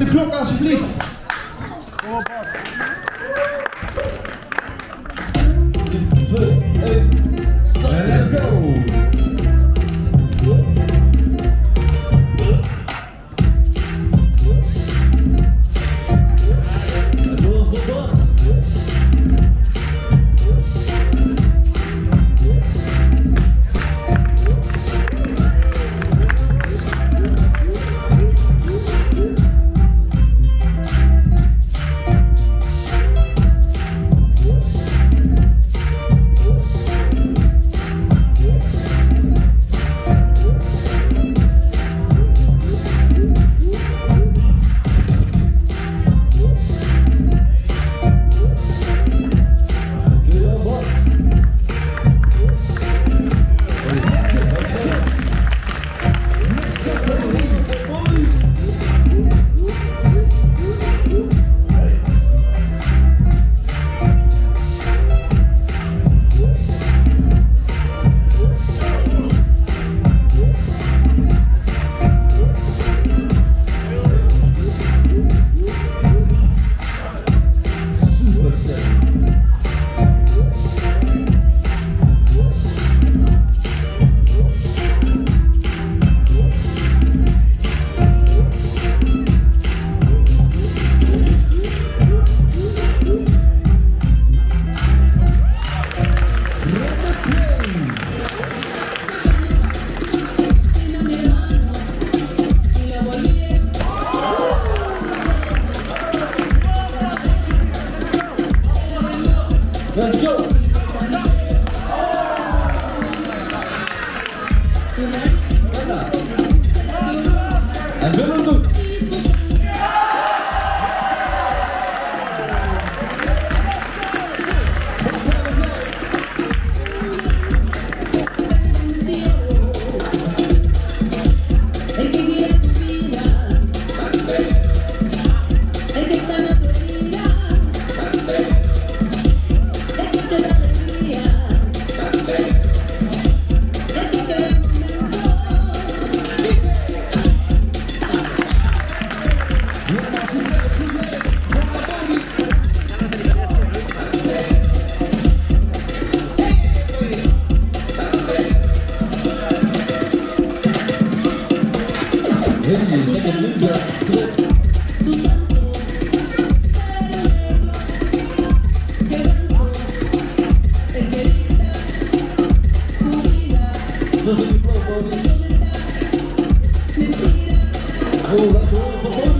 de klok alsjeblieft. Let's go! Ein Wirbelzug! Oh, up, hold.